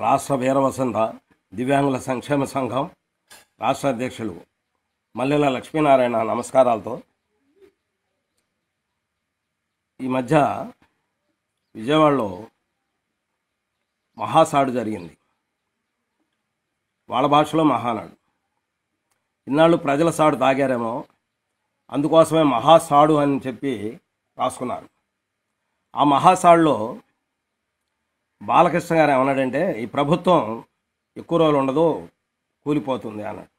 రాష్ట్ర వీరవసంత దివ్యాంగుల సంక్షేమ సంఘం రాష్ట్ర అధ్యక్షులు మల్లెల లక్ష్మీనారాయణ నమస్కారాలతో ఈ మధ్య విజయవాడలో మహాసాడు జరిగింది. వాళ్ళ భాషలో మహానాడు. ఇన్నాళ్ళు ప్రజల సాడు తాగారేమో అందుకోసమే మహాసాడు అని చెప్పి రాసుకున్నారు. ఆ మహాసాడులో బాలకృష్ణ గారు ఏమన్నాడంటే ఈ ప్రభుత్వం ఎక్కువ రోజులు ఉండదు కూలిపోతుంది అన్నాడు.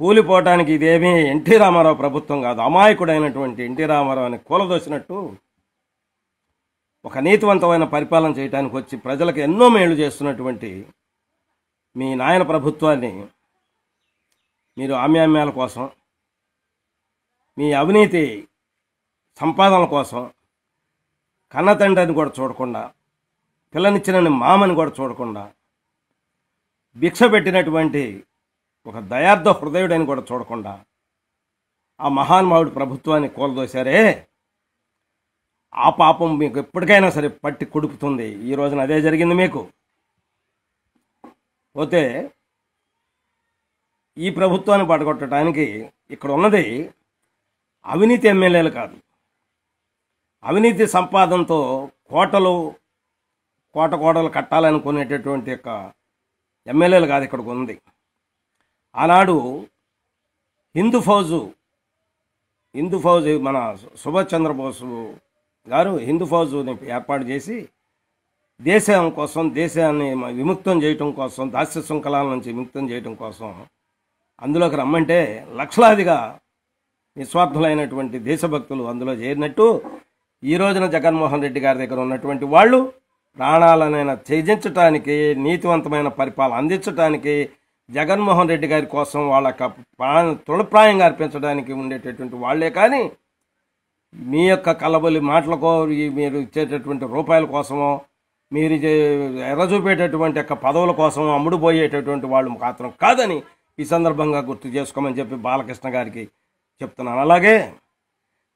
కూలిపోవటానికి ఇదేమీ ఎన్టీ రామారావు ప్రభుత్వం కాదు అమాయకుడైనటువంటి ఎన్టీ రామారావు అని కూలదోసినట్టు ఒక నీతివంతమైన పరిపాలన చేయడానికి వచ్చి ప్రజలకు ఎన్నో మేళ్ళు చేస్తున్నటువంటి మీ నాయన ప్రభుత్వాన్ని మీరు ఆమ్యామ్యాల కోసం మీ అవినీతి సంపాదన కోసం కన్న తండ్రిని కూడా చూడకుండా పిల్లనిచ్చిన మామని కూడా చూడకుండా భిక్ష పెట్టినటువంటి ఒక దయార్థ హృదయుడని కూడా చూడకుండా ఆ మహానుభావుడి ప్రభుత్వాన్ని కూలదోశారే. ఆ పాపం మీకు ఎప్పటికైనా సరే పట్టి కొడుకుతుంది ఈ రోజున అదే జరిగింది మీకు. పోతే ఈ ప్రభుత్వాన్ని పడగొట్టడానికి ఇక్కడ ఉన్నది అవినీతి ఎమ్మెల్యేలు కాదు. అవినీతి సంపాదనతో కోటలు కోట గోడలు కట్టాలనుకునేటటువంటి యొక్క ఎమ్మెల్యేలు కాదు ఇక్కడికి ఉంది. ఆనాడు హిందూ ఫౌజు హిందూ ఫౌజ్ మన సుభాష్ చంద్రబోసు గారు హిందూ ఫౌజుని ఏర్పాటు చేసి దేశం కోసం దేశాన్ని విముక్తం చేయటం కోసం దాస్య శృంఖలాల నుంచి విముక్తం చేయటం కోసం అందులోకి రమ్మంటే లక్షలాదిగా నిస్వార్థులైనటువంటి దేశభక్తులు అందులో చేరినట్టు ఈ రోజున జగన్మోహన్ రెడ్డి గారి దగ్గర ఉన్నటువంటి వాళ్ళు ప్రాణాలనైనా త్యజించటానికి నీతివంతమైన పరిపాలన అందించడానికి జగన్మోహన్ రెడ్డి గారి కోసం వాళ్ళ యొక్క ప్రాణ తృణప్రాయంగా అర్పించడానికి ఉండేటటువంటి వాళ్ళే కానీ మీ యొక్క కలబలి మాటలకో మీరు ఇచ్చేటటువంటి రూపాయల కోసమో మీరు ఎర్రచూపేటటువంటి యొక్క పదవుల కోసం అమ్ముడుపోయేటటువంటి వాళ్ళు మాత్రం కాదని ఈ సందర్భంగా గుర్తు చేసుకోమని చెప్పి బాలకృష్ణ గారికి చెప్తున్నాను. అలాగే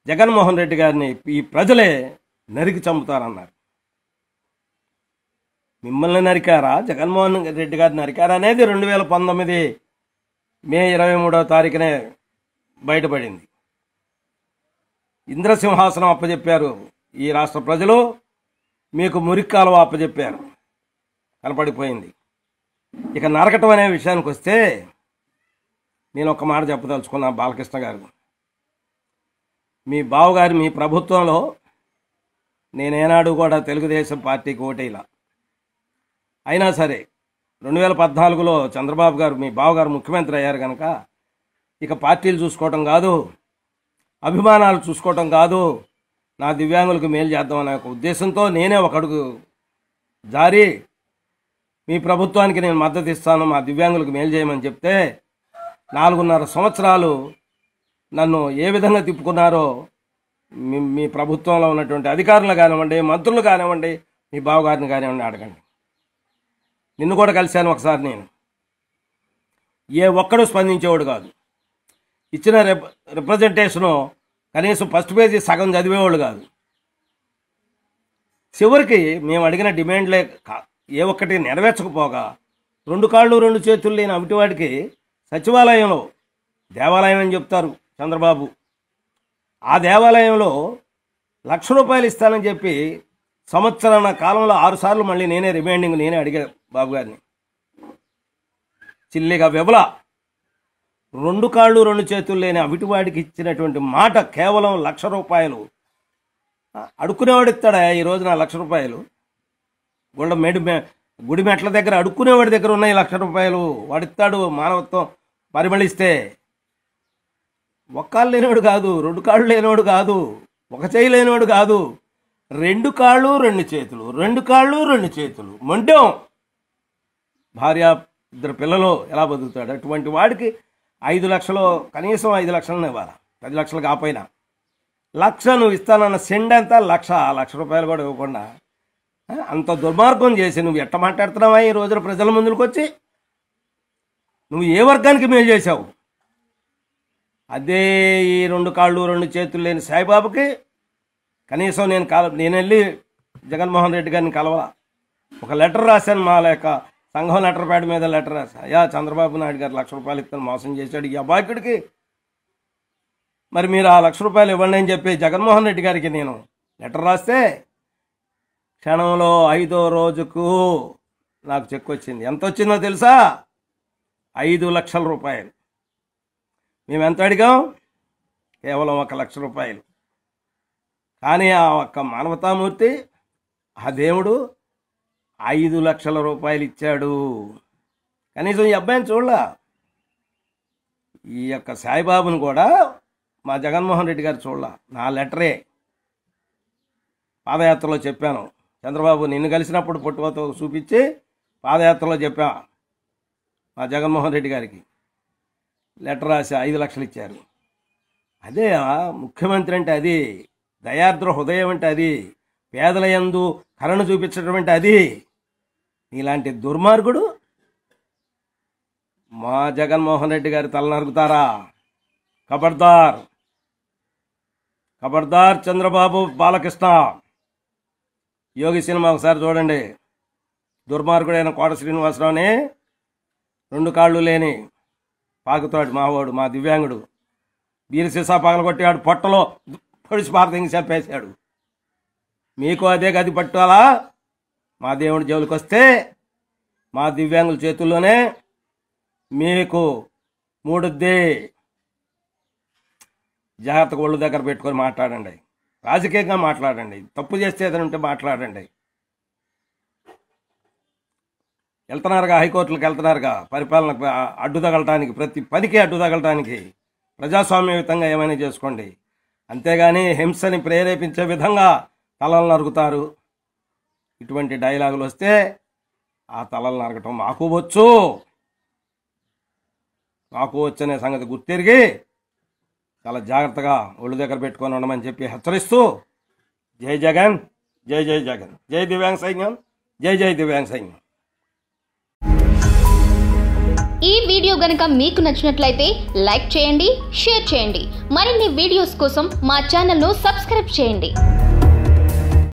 జగన్మోహన్ రెడ్డి గారిని ఈ ప్రజలే నరికి చంపుతారన్నారు. మిమ్మల్ని నరికారా? జగన్మోహన్ రెడ్డి గారి నరికారా అనేది రెండు వేల పంతొమ్మిది మే ఇరవై మూడవ తారీఖునే బయటపడింది. ఇంద్రసింహాసనం అప్పచెప్పారు ఈ రాష్ట్ర ప్రజలు. మీకు మురిక్కాలువ అప్పచెప్పారు కనపడిపోయింది. ఇక నరకటం అనే విషయానికి వస్తే నేను ఒక మాట చెప్పదలుచుకున్నా బాలకృష్ణ గారు. మీ బావగారు మీ ప్రభుత్వంలో నేనేనాడు కూడా తెలుగుదేశం పార్టీకి ఓటేలా అయినా సరే రెండు వేల పద్నాలుగులో చంద్రబాబు గారు మీ బావగారు ముఖ్యమంత్రి అయ్యారు కనుక ఇక పార్టీలు చూసుకోవటం కాదు అభిమానాలు చూసుకోవటం కాదు నా దివ్యాంగులకు మేలు చేద్దామనే ఒక ఉద్దేశంతో నేనే ఒక అడుగు జారి మీ ప్రభుత్వానికి నేను మద్దతు ఇస్తాను మా దివ్యాంగులకు మేలు చేయమని చెప్తే నాలుగున్నర సంవత్సరాలు నన్ను ఏ విధంగా తిప్పుకున్నారో మీ మీ ప్రభుత్వంలో ఉన్నటువంటి అధికారులు కానివ్వండి మంత్రులు కానివ్వండి మీ బావగారిని కానివ్వండి అడగండి. నిన్ను కూడా కలిశాను ఒకసారి నేను. ఏ ఒక్కడూ స్పందించేవాడు కాదు. ఇచ్చిన రిప్ రిప్రజెంటేషను కనీసం ఫస్ట్ పేజీ సగం చదివేవాళ్ళు కాదు. చివరికి మేము అడిగిన డిమాండ్లే కా- ఏ ఒక్కటి నెరవేర్చకపోగా రెండు కాళ్ళు రెండు చేతులు లేని అవిటివాడికి సచివాలయంలో దేవాలయం అని చెప్తారు చంద్రబాబు. ఆ దేవాలయంలో లక్ష రూపాయలు ఇస్తానని చెప్పి సంవత్సరాల కాలంలో ఆరుసార్లు మళ్ళీ నేనే రిమైండింగ్ నేనే అడిగాను. బాబు గారిని. చిల్లిగా వెబల రెండు కాళ్ళు రెండు చేతులు లేని అవిటివాడికి ఇచ్చినటువంటి మాట కేవలం లక్ష రూపాయలు. అడుక్కునేవాడు ఇస్తాడా ఈ రోజున లక్ష రూపాయలు? గుండ మెడి మె- గుడి మెట్ల దగ్గర అడుక్కునేవాడి దగ్గర ఉన్నాయి లక్ష రూపాయలు వాడిస్తాడు మానవత్వం పరిమళిస్తే. ఒక్క కాళ్ళు లేనివాడు కాదు రెండు కాళ్ళు లేనివాడు కాదు ఒక చేయి లేనివాడు కాదు. రెండు కాళ్ళు రెండు చేతులు రెండు కాళ్ళు రెండు చేతులు. మొండం. భార్య ఇద్దరు పిల్లలు ఎలా బతుకుతాడు? అటువంటి వాడికి ఐదు లక్షలు కనీసం ఐదు లక్షలను ఇవ్వాలి? పది లక్షలు కాపోయినా లక్ష నువ్వు ఇస్తానన్న సెండ్ అంతా లక్ష. లక్ష రూపాయలు కూడా ఇవ్వకుండా అంత దుర్మార్గం చేసి నువ్వు ఎట్ట మాట్లాడుతున్నావా ఈ రోజున ప్రజల ముందుకు వచ్చి నువ్వు ఏ వర్గానికి మేలు చేశావు? అదే ఈ రెండు కాళ్ళు రెండు చేతులు లేని సాయిబాబుకి కనీసం నేను కల నేను వెళ్ళి జగన్మోహన్ రెడ్డి గారిని కలవాల? ఒక లెటర్ రాశాను మా యొక్క సంఘం లెటర్ ప్యాడ్ మీద లెటర్ రాశా అయ్యా చంద్రబాబు నాయుడు గారు లక్ష రూపాయలు ఇస్తాను మోసం చేశాడు. ఈ అబాకుడికి మరి మీరు ఆ లక్ష రూపాయలు ఇవ్వండి అని చెప్పి జగన్మోహన్ రెడ్డి గారికి నేను లెటర్ రాస్తే క్షణంలో ఐదో రోజుకు నాకు చెక్ వచ్చింది. ఎంత వచ్చిందో తెలుసా? ఐదు లక్షల రూపాయలు. మేము ఎంత అడిగాం? కేవలం ఒక లక్ష రూపాయలు. కానీ ఆ ఒక్క మానవతామూర్తి ఆ దేవుడు ఐదు లక్షల రూపాయలు ఇచ్చాడు. కనీసం ఈ అబ్బాయిని చూడలా. ఈ యొక్క సాయిబాబుని కూడా మా జగన్మోహన్ రెడ్డి గారు చూడలా. నా లెటరే. పాదయాత్రలో చెప్పాను. చంద్రబాబు నిన్ను కలిసినప్పుడు పుట్టుకతో చూపించి పాదయాత్రలో చెప్పా మా జగన్మోహన్ రెడ్డి గారికి. లెటర్ రాసి ఐదు లక్షలు ఇచ్చారు. అదే ముఖ్యమంత్రి అంటే అది. దయార్ద్ర హృదయం అంటే అది. పేదల యందు కరుణ చూపించడం అంటే అది. ఇలాంటి దుర్మార్గుడు మా జగన్మోహన్ రెడ్డి గారి తల నరుగుతారా కబర్దార్. కబర్దార్ చంద్రబాబు బాలకృష్ణ. యోగి సినిమా ఒకసారి చూడండి. దుర్మార్గుడైన కోట శ్రీనివాసరావుని రెండు కాళ్ళు లేని పాకుతాడు మావాడు మా దివ్యాంగుడు. వీరి సీసా పగలగొట్టాడు పొట్టలో పొడిచి పారదింగి చంపేశాడు. మీకు అదే గది పట్టాలా మా దేవుడి జోలికి వస్తే మా దివ్యాంగుల చేతుల్లోనే మీకు మూడుద్ది జాగ్రత్తగా ఒళ్ళు దగ్గర పెట్టుకొని మాట్లాడండి. రాజకీయంగా మాట్లాడండి. తప్పు చేస్తే ఏదైనా ఉంటే మాట్లాడండి. వెళ్తున్నారుగా హైకోర్టులకు వెళ్తున్నారుగా పరిపాలన అడ్డు తగలటానికి ప్రతి పనికి అడ్డు తగలటానికి ప్రజాస్వామ్యయుతంగా ఏమైనా చేసుకోండి. అంతేగాని హింసని ప్రేరేపించే విధంగా తలలు నరుగుతారు ఇటువంటి డైలాగులు వస్తే ఆ తలలు నరగటం మాకు వచ్చు. మాకు వచ్చనే సంగతి గుర్తెరిగి చాలా జాగ్రత్తగా ఒళ్ళు దగ్గర పెట్టుకొని ఉండమని చెప్పి హెచ్చరిస్తూ జై జగన్ జై జై జగన్ జై దివ్యాంగ్ సైన్యం జై జై దివ్యాంగ్ సైన్యం. ఈ వీడియో గనుక మీకు నచ్చినట్లయితే లైక్ చేయండి షేర్ చేయండి. మరిన్ని వీడియోస్ కోసం మా ఛానల్ను సబ్స్క్రైబ్ చేయండి.